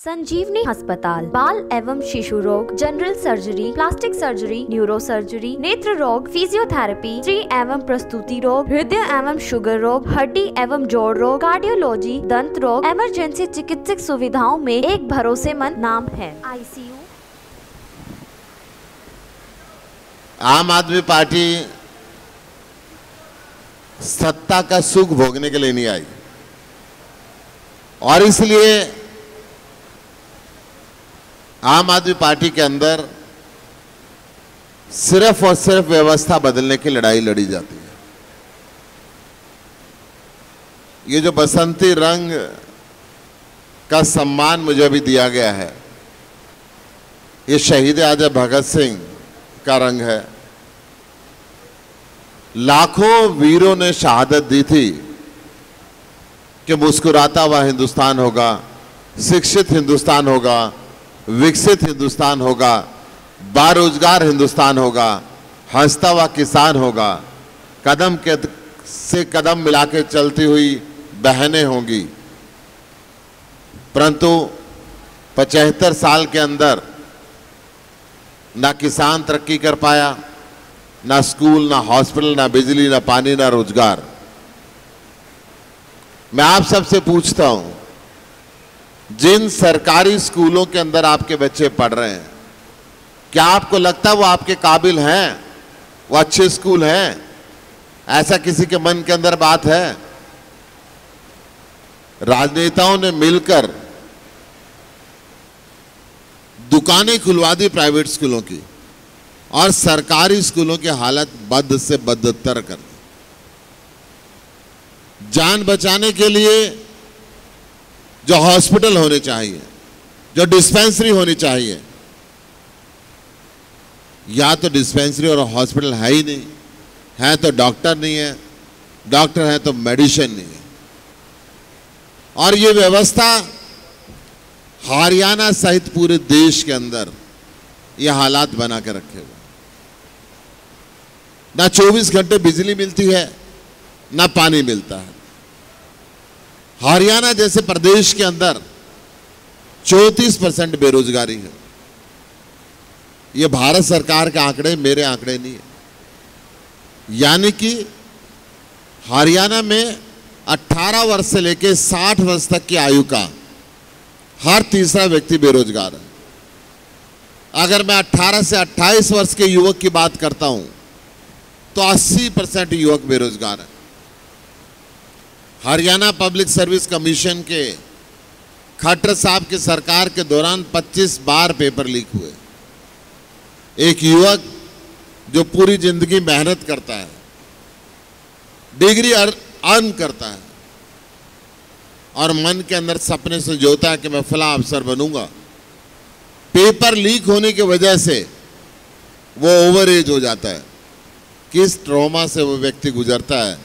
संजीवनी अस्पताल, बाल एवं शिशु रोग general surgery plastic surgery neuro surgery नेत्र रोग फिजियोथेरेपी स्त्री एवं प्रस्तुति रोग, हृदय एवं शुगर रोग, हड्डी एवं जोड़ रोग कार्डियोलॉजी दंत रोग इमरजेंसी चिकित्सक सुविधाओं में एक भरोसेमंद नाम है। आईसीयू आम आदमी पार्टी सत्ता का सुख भोगने के लिए नहीं आई। और इसलिए आम आदमी पार्टी के अंदर सिर्फ़ और सिर्फ़ व्यवस्था बदलने की लड़ाई लड़ी जाती है। ये जो बसंती रंग का सम्मान मुझे अभी दिया गया है, ये शहीद आज़म भगत सिंह का रंग है। लाखों वीरों ने शहादत दी थी कि मुस्कुराता हुआ हिंदुस्तान होगा, शिक्षित हिंदुस्तान होगा विकसित हिंदुस्तान होगा, बारोजगार हिंदुस्तान होगा हंसता हुआ किसान होगा। कदम के से कदम मिला के चलती हुई बहनें होंगी। परंतु पचहत्तर साल के अंदर ना किसान तरक्की कर पाया, ना स्कूल, ना हॉस्पिटल, ना बिजली, ना पानी, ना रोज़गार। मैं आप सबसे पूछता हूँ जिन सरकारी स्कूलों के अंदर आपके बच्चे पढ़ रहे हैं, क्या आपको लगता है वो आपके काबिल हैं? वो अच्छे स्कूल हैं? ऐसा किसी के मन के अंदर बात है? राजनेताओं ने मिलकर दुकानें खुलवा दी प्राइवेट स्कूलों की और सरकारी स्कूलों की हालत बद से बदतर कर दी। जान बचाने के लिए जो हॉस्पिटल होने चाहिए, जो डिस्पेंसरी होनी चाहिए। या तो डिस्पेंसरी और हॉस्पिटल है ही नहीं, है तो डॉक्टर नहीं है, डॉक्टर है तो मेडिसिन नहीं है। और ये व्यवस्था हरियाणा सहित पूरे देश के अंदर ये हालात बना के रखे हुए ना 24 घंटे बिजली मिलती है, ना पानी मिलता है। हरियाणा जैसे प्रदेश के अंदर 34 परसेंट बेरोजगारी है। ये भारत सरकार के आंकड़े मेरे आंकड़े नहीं है। यानी कि हरियाणा में 18 वर्ष से लेकर 60 वर्ष तक की आयु का हर तीसरा व्यक्ति बेरोजगार है। अगर मैं 18 से 28 वर्ष के युवक की बात करता हूँ तो 80 परसेंट युवक बेरोजगार है। हरियाणा पब्लिक सर्विस कमीशन के खट्टर साहब की सरकार के दौरान 25 बार पेपर लीक हुए। एक युवक जो पूरी ज़िंदगी मेहनत करता है, डिग्री अर्न करता है, और मन के अंदर सपने से जोता है कि मैं फला अफसर बनूँगा। पेपर लीक होने की वजह से वो ओवर एज हो जाता है। किस ट्रॉमा से वो व्यक्ति गुजरता है,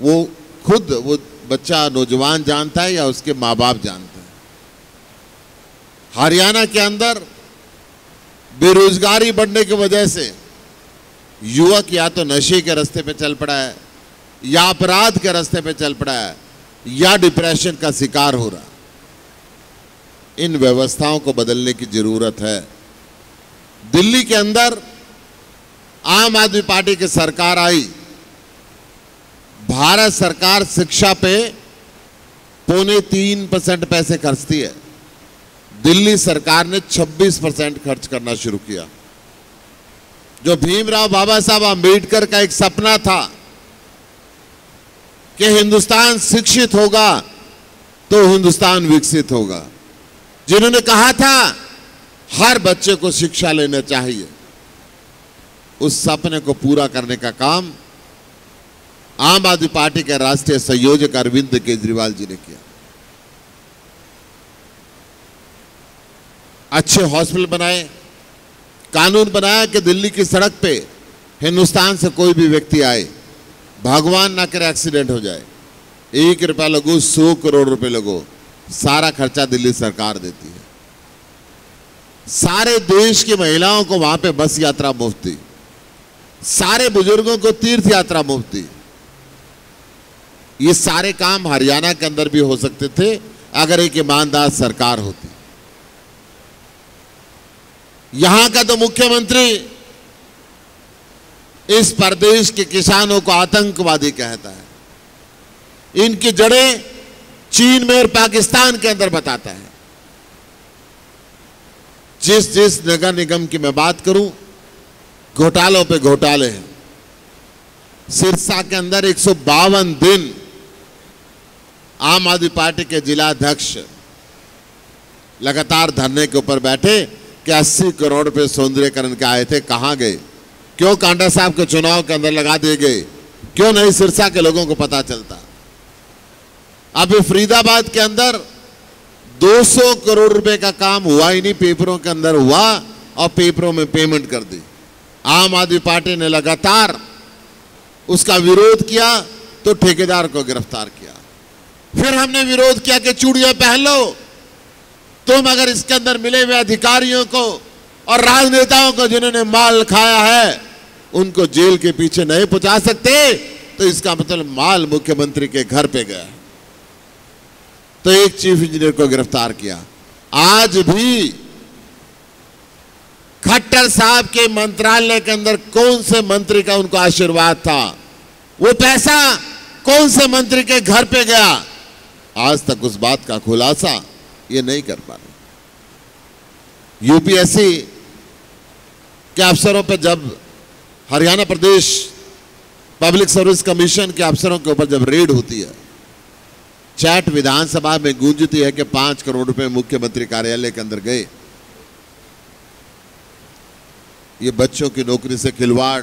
वो खुद वो बच्चा नौजवान जानता है या उसके माँ बाप जानते हैं? हरियाणा के अंदर बेरोजगारी बढ़ने की वजह से युवक या तो नशे के रास्ते पे चल पड़ा है, या अपराध के रास्ते पे चल पड़ा है, या डिप्रेशन का शिकार हो रहा इन व्यवस्थाओं को बदलने की ज़रूरत है। दिल्ली के अंदर आम आदमी पार्टी की सरकार आई भारत सरकार शिक्षा पे पौने तीन परसेंट पैसे खर्चती है। दिल्ली सरकार ने 26 परसेंट खर्च करना शुरू किया। जो भीमराव बाबा साहब अंबेडकर का एक सपना था कि हिंदुस्तान शिक्षित होगा तो हिंदुस्तान विकसित होगा। जिन्होंने कहा था, हर बच्चे को शिक्षा लेना चाहिए। उस सपने को पूरा करने का काम आम आदमी पार्टी के राष्ट्रीय संयोजक अरविंद केजरीवाल जी ने किया। अच्छे हॉस्पिटल बनाए, कानून बनाया कि दिल्ली की सड़क पे हिंदुस्तान से कोई भी व्यक्ति आए, भगवान ना करे एक्सीडेंट हो जाए। एक रुपया लगो, सौ करोड़ रुपए लगो, सारा खर्चा दिल्ली सरकार देती है। सारे देश की महिलाओं को वहाँ पे बस यात्रा मुफ़्त थी सारे बुज़ुर्गों को तीर्थ यात्रा मुफ़्त थी ये सारे काम हरियाणा के अंदर भी हो सकते थे, अगर एक ईमानदार सरकार होती। यहाँ का तो मुख्यमंत्री इस प्रदेश के किसानों को आतंकवादी कहता है। इनकी जड़ें चीन में और पाकिस्तान के अंदर बताता है। जिस जिस नगर निगम की मैं बात करूँ, घोटालों पे घोटाले हैं। सिरसा के अंदर एक सौ बावन दिन आम आदमी पार्टी के जिला अध्यक्ष लगातार धरने के ऊपर बैठे कि 80 करोड़ रुपए सौंदर्यकरण के आए थे, कहाँ गए? क्यों कांडा साहब के चुनाव के अंदर लगा दिए गए? क्यों नहीं सिरसा के लोगों को पता चलता? अभी फरीदाबाद के अंदर 200 करोड़ रुपए का काम हुआ ही नहीं, पेपरों के अंदर हुआ और पेपरों में पेमेंट कर दी। आम आदमी पार्टी ने लगातार उसका विरोध किया तो ठेकेदार को गिरफ़्तार किया। फिर हमने विरोध किया कि चूड़ियाँ पहन लो। तुम अगर इसके अंदर मिले हुए अधिकारियों को और राजनेताओं को जिन्होंने माल खाया है, उनको जेल के पीछे नहीं पहुँचा सकते तो इसका मतलब माल मुख्यमंत्री के घर पे गया। तो एक चीफ इंजीनियर को गिरफ़्तार किया। आज भी खट्टर साहब के मंत्रालय के अंदर कौन से मंत्री का उनको आशीर्वाद था? वो पैसा कौन से मंत्री के घर पे गया? आज तक उस बात का खुलासा ये नहीं कर पा रहे। यूपीएससी के अफसरों पर जब हरियाणा प्रदेश पब्लिक सर्विस कमीशन के अफसरों के ऊपर जब रेड होती है, चैट विधानसभा में गूंजती है कि पाँच करोड़ रुपए मुख्यमंत्री कार्यालय के अंदर गए। ये बच्चों की नौकरी से खिलवाड़,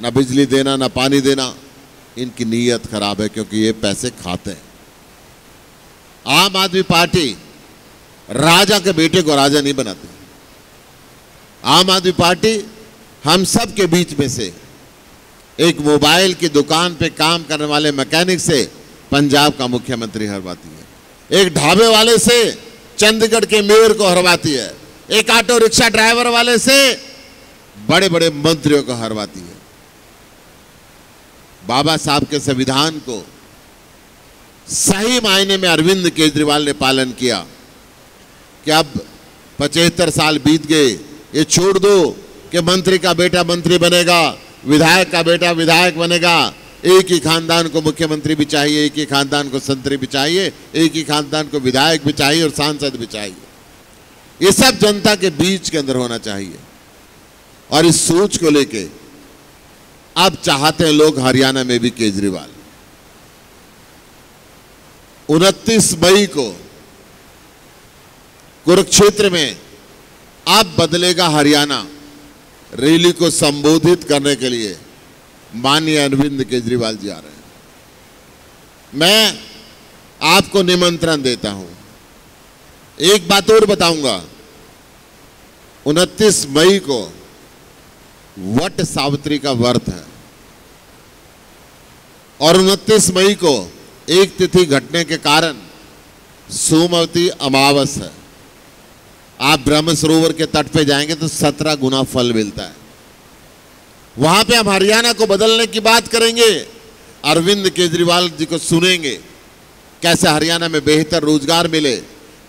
ना बिजली देना, ना पानी देना, इनकी नीयत खराब है क्योंकि ये पैसे खाते हैं। आम आदमी पार्टी राजा के बेटे को राजा नहीं बनाती। आम आदमी पार्टी हम सब के बीच में से एक मोबाइल की दुकान पे काम करने वाले मैकेनिक से पंजाब का मुख्यमंत्री हरवाती है। एक ढाबे वाले से चंडीगढ़ के मेयर को हरवाती है। एक ऑटो रिक्शा ड्राइवर वाले से बड़े बड़े मंत्रियों को हरवाती है। बाबा साहब के संविधान को सही मायने में अरविंद केजरीवाल ने पालन किया। कि अब पचहत्तर साल बीत गए, ये छोड़ दो कि मंत्री का बेटा मंत्री बनेगा, विधायक का बेटा विधायक बनेगा। एक ही खानदान को मुख्यमंत्री भी चाहिए, एक ही खानदान को संतरी भी चाहिए, एक ही खानदान को विधायक भी चाहिए और सांसद भी चाहिए। ये सब जनता के बीच के अंदर होना चाहिए। और इस सोच को लेके अब चाहते हैं लोग हरियाणा में भी केजरीवाल। उनतीस मई को कुरुक्षेत्र में अब बदलेगा हरियाणा रैली को संबोधित करने के लिए माननीय अरविंद केजरीवाल जी आ रहे हैं। मैं आपको निमंत्रण देता हूँ। एक बात और बताऊँगा। 29 मई को वट सावित्री का व्रत है। और 29 मई को एक तिथि घटने के कारण सोमवती अमावस है। आप ब्रह्म सरोवर के तट पे जाएँगे तो सत्रह गुना फल मिलता है। वहाँ पे हम हरियाणा को बदलने की बात करेंगे, अरविंद केजरीवाल जी को सुनेंगे, कैसे हरियाणा में बेहतर रोज़गार मिले,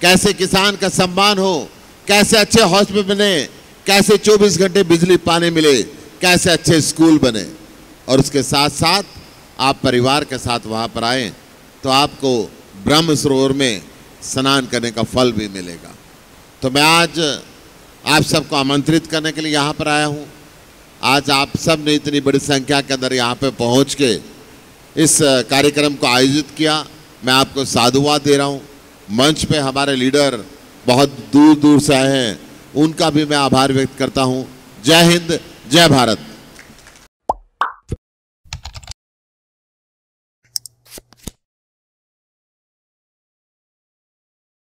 कैसे किसान का सम्मान हो, कैसे अच्छे हॉस्पिटल बने, कैसे 24 घंटे बिजली पानी मिले, कैसे अच्छे स्कूल बने। और उसके साथ साथ आप परिवार के साथ वहाँ पर आए। तो आपको ब्रह्म सरोवर में स्नान करने का फल भी मिलेगा। तो मैं आज आप सबको आमंत्रित करने के लिए यहाँ पर आया हूँ। आज आप सबने इतनी बड़ी संख्या के अंदर यहाँ पर पहुँच के इस कार्यक्रम को आयोजित किया। मैं आपको साधुवाद दे रहा हूँ। मंच पे हमारे लीडर बहुत दूर दूर से आए हैं। उनका भी मैं आभार व्यक्त करता हूँ। जय हिंद, जय भारत।